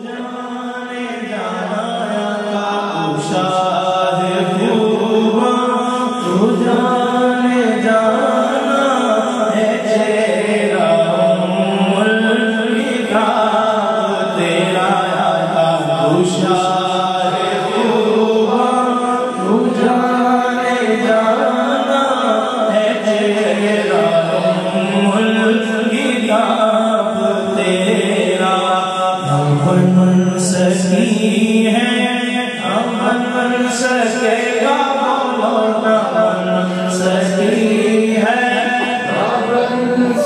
Yeah.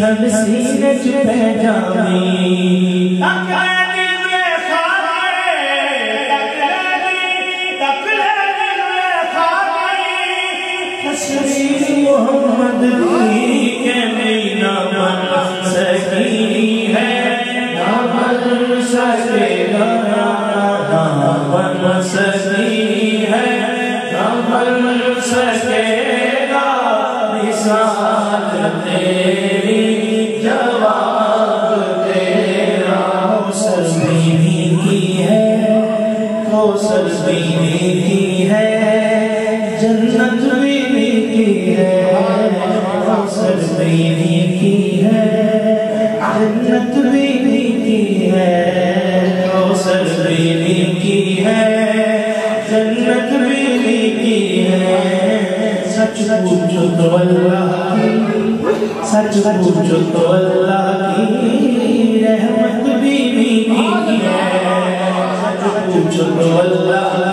ہم سینج پہ جامی جنت بھی ملتی ہے فصل بھی ملتی ہے، جنت بھی ملتی ہے فصل بھی ملتی ہے، جنت بھی ملتی ہے۔ سچ پوچھو تو اللہ کی، سچ پوچھو تو اللہ کی، رحمت بھی ملتی ہے۔ سچ پوچھو تو اللہ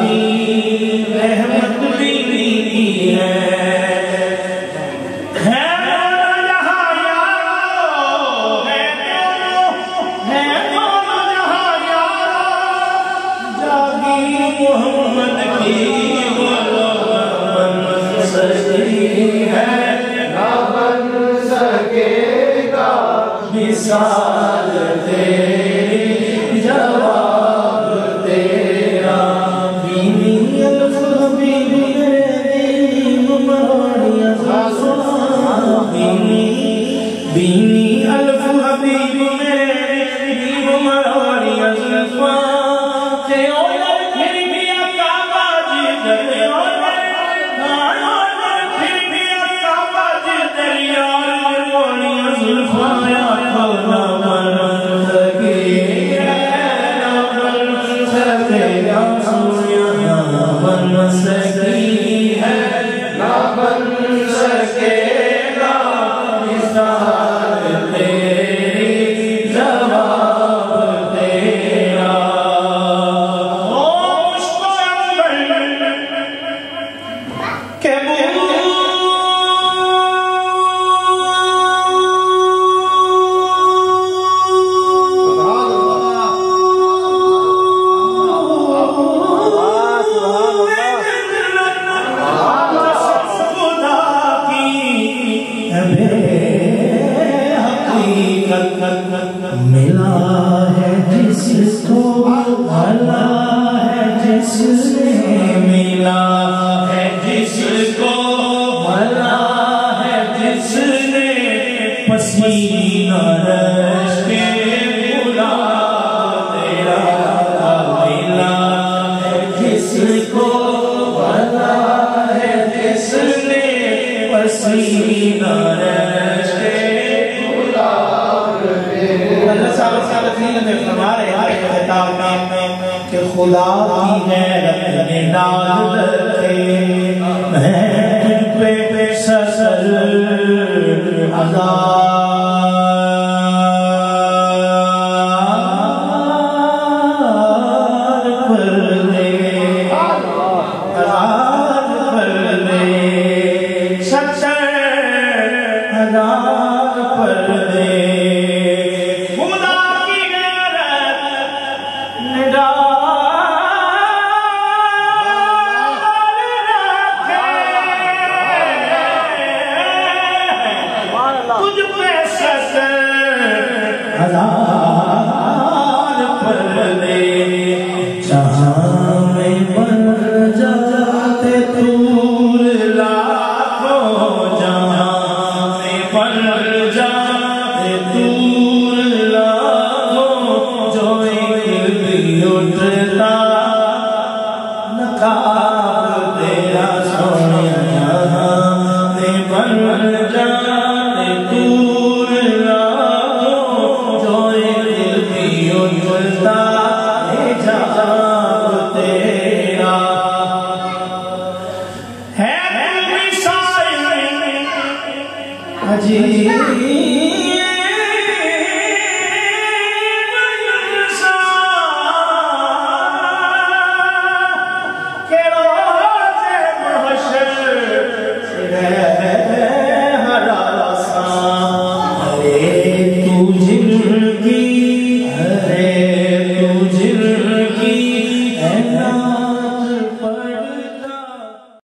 خدا کی حیرت میں داد رکھے۔ محبت پہ پہ سسل عذاب Ah. 恥